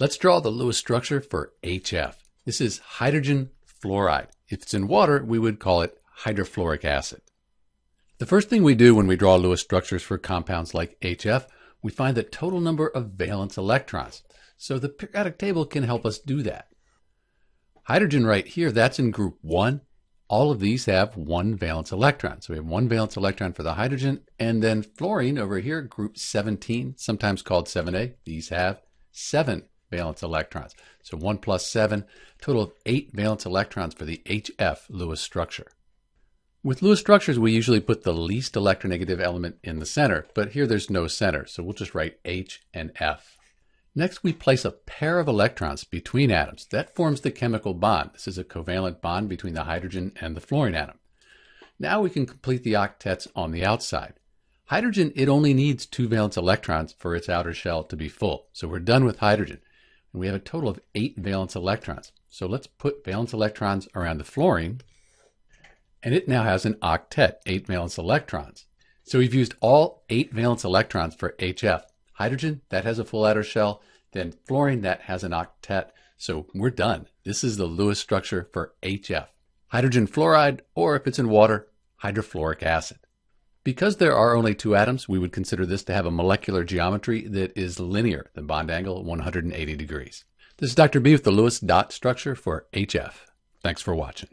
Let's draw the Lewis structure for HF. This is hydrogen fluoride. If it's in water, we would call it hydrofluoric acid. The first thing we do when we draw Lewis structures for compounds like HF, we find the total number of valence electrons. So the periodic table can help us do that. Hydrogen right here, that's in group 1. All of these have one valence electron. So we have one valence electron for the hydrogen, and then fluorine over here, group 17, sometimes called 7A, these have seven valence electrons. So 1 plus 7, total of 8 valence electrons for the HF Lewis structure. With Lewis structures, we usually put the least electronegative element in the center, but here there's no center, so we'll just write H and F. Next, we place a pair of electrons between atoms. That forms the chemical bond. This is a covalent bond between the hydrogen and the fluorine atom. Now we can complete the octets on the outside. Hydrogen, it only needs two valence electrons for its outer shell to be full. So we're done with hydrogen. And we have a total of eight valence electrons. So let's put valence electrons around the fluorine. And it now has an octet, eight valence electrons. So we've used all eight valence electrons for HF. Hydrogen, that has a full outer shell. Then fluorine, that has an octet. So we're done. This is the Lewis structure for HF. Hydrogen fluoride, or if it's in water, hydrofluoric acid. Because there are only two atoms, we would consider this to have a molecular geometry that is linear, the bond angle 180 degrees. This is Dr. B with the Lewis dot structure for HF. Thanks for watching.